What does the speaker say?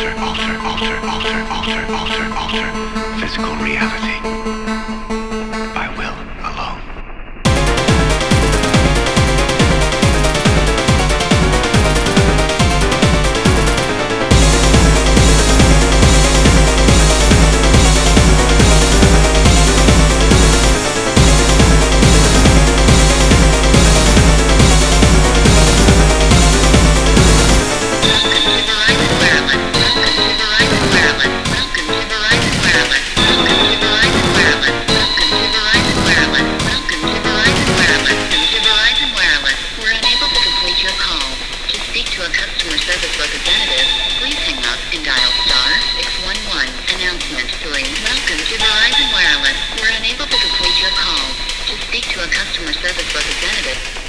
alter, alter, alter, alter, alter, alter, alter, physical reality. To a customer service representative,